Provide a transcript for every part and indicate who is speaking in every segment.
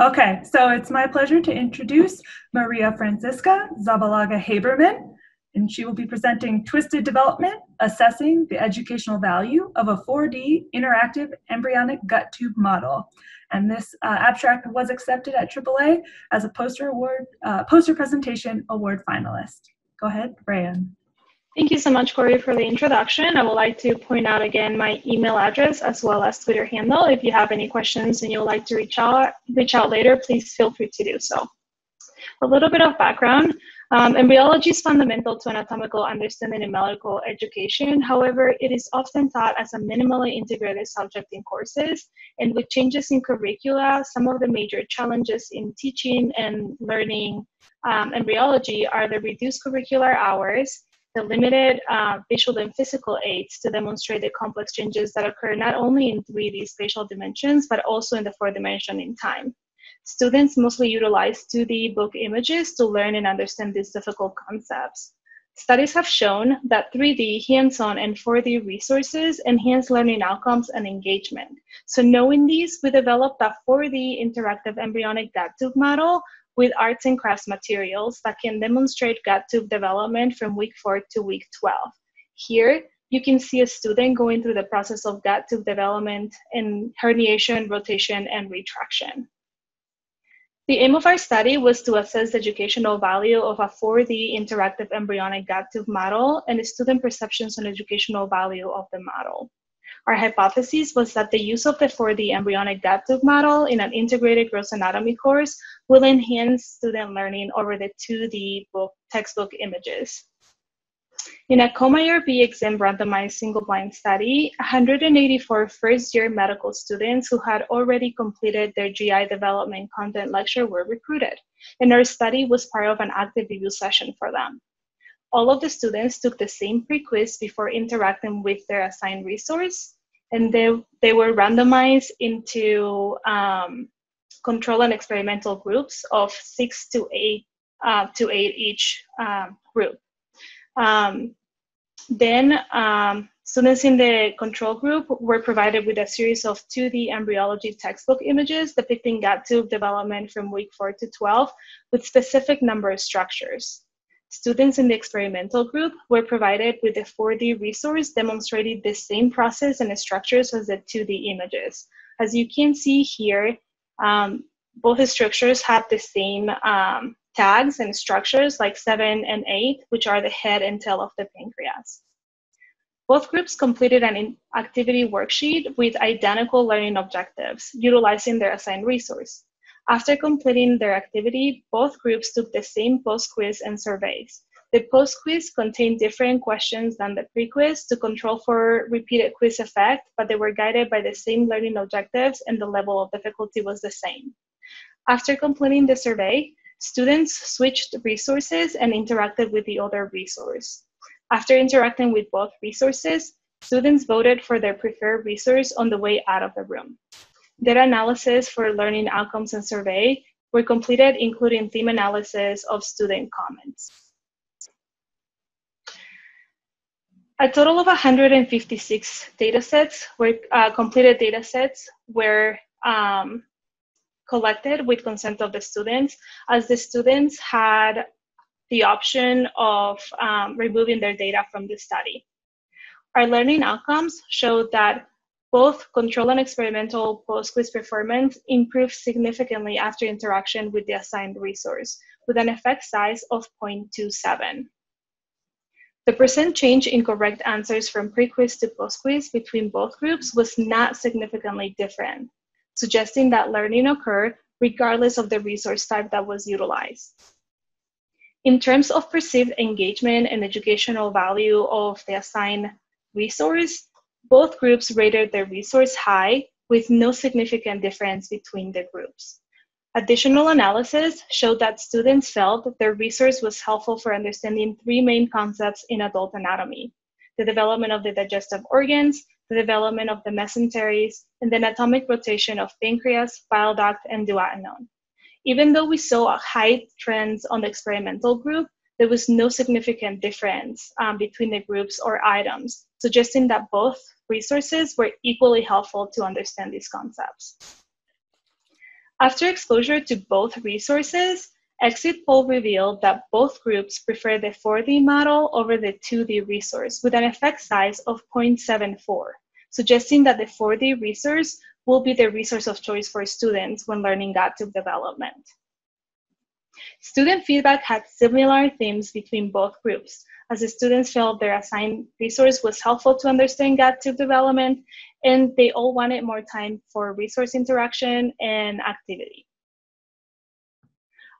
Speaker 1: Okay, so it's my pleasure to introduce Maria Francisca Zabalaga Haberman, and she will be presenting Twisted Development, Assessing the Educational Value of a 4D Interactive Embryonic Gut Tube Model. And this uh, abstract was accepted at AAA as a poster award, uh, poster presentation award finalist. Go ahead, Brian.
Speaker 2: Thank you so much, Cory, for the introduction. I would like to point out again my email address as well as Twitter handle. If you have any questions and you would like to reach out, reach out later, please feel free to do so. A little bit of background. Um, embryology is fundamental to anatomical understanding in medical education. However, it is often taught as a minimally integrated subject in courses. And with changes in curricula, some of the major challenges in teaching and learning um, embryology are the reduced curricular hours, the limited uh, visual and physical aids to demonstrate the complex changes that occur not only in 3D spatial dimensions, but also in the fourth dimension in time. Students mostly utilize 2D book images to learn and understand these difficult concepts. Studies have shown that 3D, hands-on, and 4D resources enhance learning outcomes and engagement. So knowing these, we developed a 4D interactive embryonic tube model with arts and crafts materials that can demonstrate gut tube development from week 4 to week 12. Here, you can see a student going through the process of gut tube development and herniation, rotation, and retraction. The aim of our study was to assess the educational value of a 4D interactive embryonic gut tube model and the student perceptions on educational value of the model. Our hypothesis was that the use of the 4D embryonic gut tube model in an integrated gross anatomy course will enhance student learning over the 2D book, textbook images. In a COMA-ERP exam randomized single-blind study, 184 first-year medical students who had already completed their GI development content lecture were recruited, and our study was part of an active review session for them. All of the students took the same pre-quiz before interacting with their assigned resource, and they, they were randomized into um, control and experimental groups of six to eight uh, to eight each um, group. Um, then um, students in the control group were provided with a series of 2D embryology textbook images depicting gut tube development from week 4 to 12 with specific number of structures. Students in the experimental group were provided with a 4D resource demonstrating the same process and structures as the 2D images. As you can see here, um, both structures have the same um, tags and structures like 7 and 8, which are the head and tail of the pancreas. Both groups completed an activity worksheet with identical learning objectives, utilizing their assigned resource. After completing their activity, both groups took the same post-quiz and surveys. The post-quiz contained different questions than the pre-quiz to control for repeated quiz effect, but they were guided by the same learning objectives and the level of difficulty was the same. After completing the survey, students switched resources and interacted with the other resource. After interacting with both resources, students voted for their preferred resource on the way out of the room. Data analysis for learning outcomes and survey were completed, including theme analysis of student comments. A total of 156 datasets were uh, completed datasets were um, collected with consent of the students, as the students had the option of um, removing their data from the study. Our learning outcomes showed that both control and experimental post-quiz performance improved significantly after interaction with the assigned resource, with an effect size of 0.27. The percent change in correct answers from pre-quiz to post-quiz between both groups was not significantly different, suggesting that learning occurred regardless of the resource type that was utilized. In terms of perceived engagement and educational value of the assigned resource, both groups rated their resource high with no significant difference between the groups. Additional analysis showed that students felt that their resource was helpful for understanding three main concepts in adult anatomy the development of the digestive organs, the development of the mesenteries, and the anatomic rotation of pancreas, bile duct, and duodenum. Even though we saw a high trends on the experimental group, there was no significant difference um, between the groups or items, suggesting that both resources were equally helpful to understand these concepts. After exposure to both resources, exit poll revealed that both groups prefer the 4D model over the 2D resource with an effect size of 0.74, suggesting that the 4D resource will be the resource of choice for students when learning adaptive development. Student feedback had similar themes between both groups, as the students felt their assigned resource was helpful to understand gut tube development, and they all wanted more time for resource interaction and activity.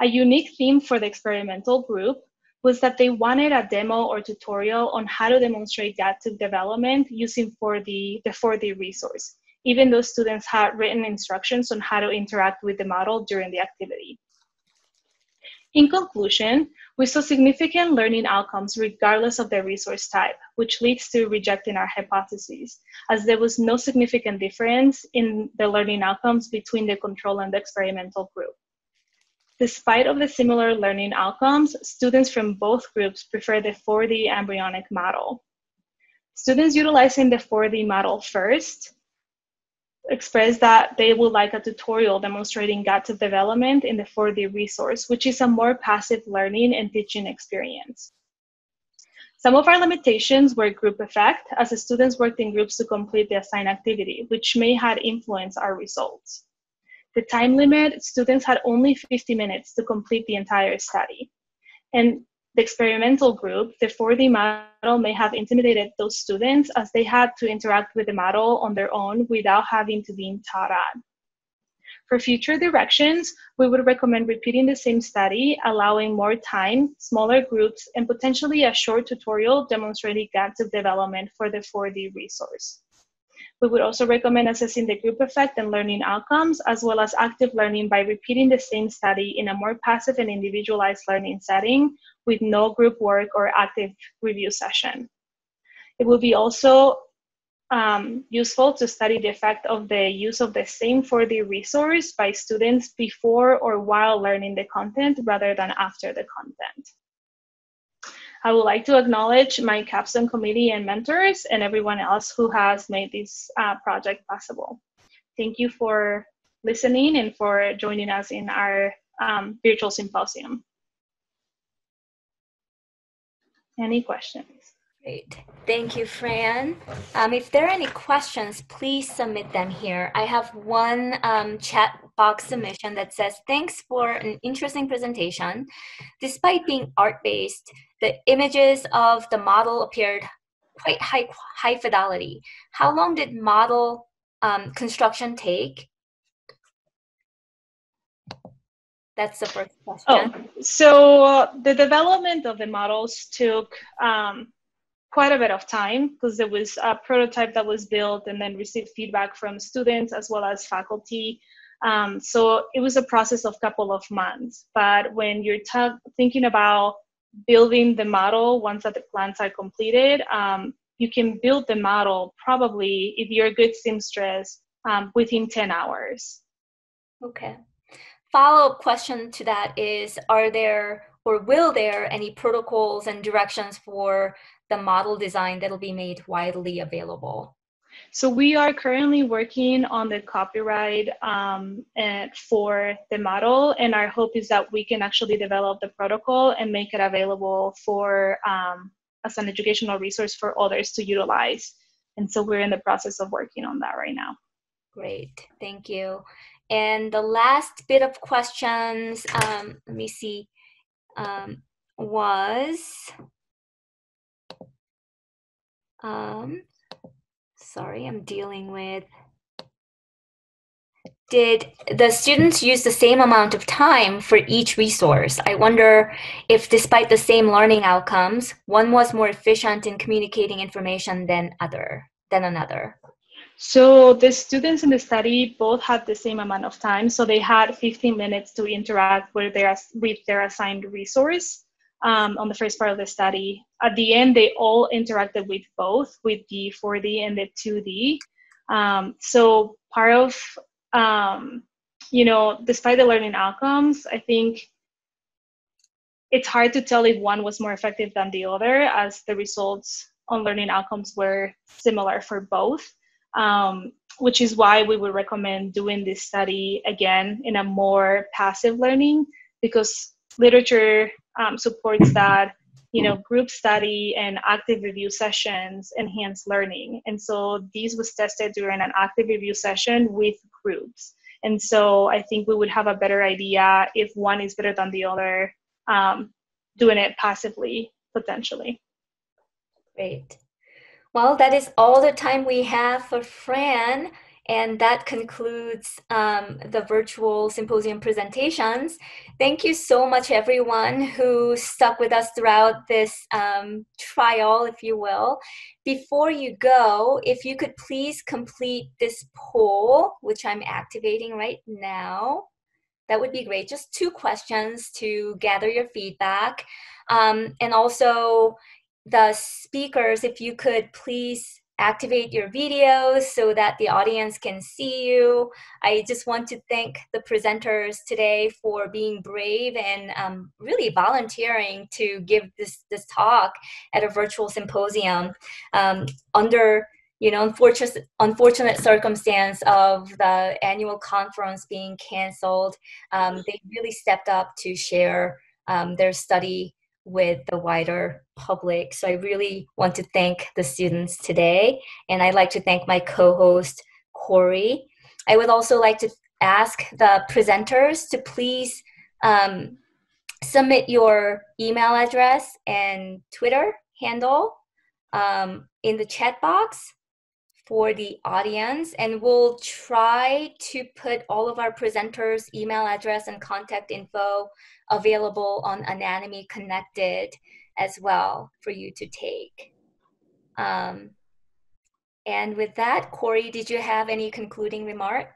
Speaker 2: A unique theme for the experimental group was that they wanted a demo or tutorial on how to demonstrate gut tube development using 4D, the 4D resource, even though students had written instructions on how to interact with the model during the activity. In conclusion, we saw significant learning outcomes regardless of the resource type, which leads to rejecting our hypotheses, as there was no significant difference in the learning outcomes between the control and the experimental group. Despite of the similar learning outcomes, students from both groups prefer the 4D embryonic model. Students utilizing the 4D model first expressed that they would like a tutorial demonstrating gut tube development in the 4D resource, which is a more passive learning and teaching experience. Some of our limitations were group effect, as the students worked in groups to complete the assigned activity, which may have influenced our results. The time limit, students had only 50 minutes to complete the entire study. And the experimental group, the 4D model may have intimidated those students as they had to interact with the model on their own without having to be taught on. For future directions, we would recommend repeating the same study, allowing more time, smaller groups, and potentially a short tutorial demonstrating gut tube development for the 4D resource. We would also recommend assessing the group effect and learning outcomes, as well as active learning by repeating the same study in a more passive and individualized learning setting with no group work or active review session. It will be also um, useful to study the effect of the use of the same 4D resource by students before or while learning the content rather than after the content. I would like to acknowledge my capstone committee and mentors and everyone else who has made this uh, project possible. Thank you for listening and for joining us in our um, virtual symposium. Any questions?
Speaker 3: Great. Thank you, Fran. Um, if there are any questions, please submit them here. I have one um, chat box submission that says, thanks for an interesting presentation. Despite being art-based, the images of the model appeared quite high, high fidelity. How long did model um, construction take? That's the first question.
Speaker 2: Oh, so uh, the development of the models took um, quite a bit of time because there was a prototype that was built and then received feedback from students as well as faculty. Um, so it was a process of couple of months. But when you're thinking about building the model once that the plans are completed, um, you can build the model probably if you're a good seamstress um, within 10 hours.
Speaker 3: Okay. Follow up question to that is Are there or will there any protocols and directions for the model design that'll be made widely available?
Speaker 2: So we are currently working on the copyright um, for the model, and our hope is that we can actually develop the protocol and make it available for um, as an educational resource for others to utilize. And so we're in the process of working on that right now.
Speaker 3: Great, thank you. And the last bit of questions, um, let me see, um, was um, sorry, I'm dealing with. Did the students use the same amount of time for each resource? I wonder if, despite the same learning outcomes, one was more efficient in communicating information than other than another.
Speaker 2: So the students in the study both had the same amount of time. So they had 15 minutes to interact with their with their assigned resource um, on the first part of the study. At the end, they all interacted with both, with the 4D and the 2D. Um, so part of, um, you know, despite the learning outcomes, I think it's hard to tell if one was more effective than the other as the results on learning outcomes were similar for both. Um, which is why we would recommend doing this study again in a more passive learning because literature um, supports that you know group study and active review sessions enhance learning. And so these was tested during an active review session with groups. And so i think we would have a better idea if one is better than the other um, doing it passively potentially.
Speaker 3: Great. Well that is all the time we have for fran and that concludes um, the virtual symposium presentations. Thank you so much, everyone who stuck with us throughout this um, trial, if you will. Before you go, if you could please complete this poll, which I'm activating right now. That would be great. Just two questions to gather your feedback. Um, and also, the speakers, if you could please activate your videos so that the audience can see you. I just want to thank the presenters today for being brave and um, really volunteering to give this, this talk at a virtual symposium um, under you know unfortunate unfortunate circumstance of the annual conference being canceled um, they really stepped up to share um, their study with the wider public. So I really want to thank the students today. And I'd like to thank my co-host, Cory. I would also like to ask the presenters to please um, submit your email address and Twitter handle um, in the chat box for the audience and we'll try to put all of our presenters email address and contact info available on anatomy connected as well for you to take. Um, and with that cory did you have any concluding remarks?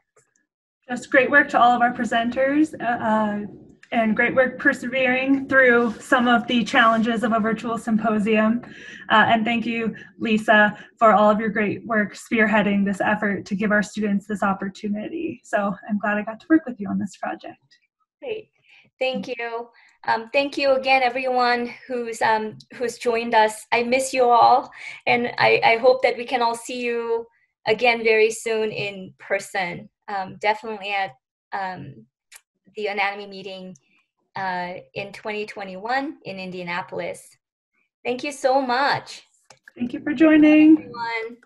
Speaker 1: Just great work to all of our presenters. Uh, uh and great work persevering through some of the challenges of a virtual symposium. Uh, and thank you, Lisa, for all of your great work spearheading this effort to give our students this opportunity. So I'm glad I got to work with you on this project.
Speaker 3: Great. Thank you. Um, thank you again, everyone who's um, who's joined us. I miss you all, and I, I hope that we can all see you again very soon in person. Um, definitely at um, the anatomy meeting uh, in 2021 in Indianapolis. Thank you so much.
Speaker 1: Thank you for joining.
Speaker 3: Everyone.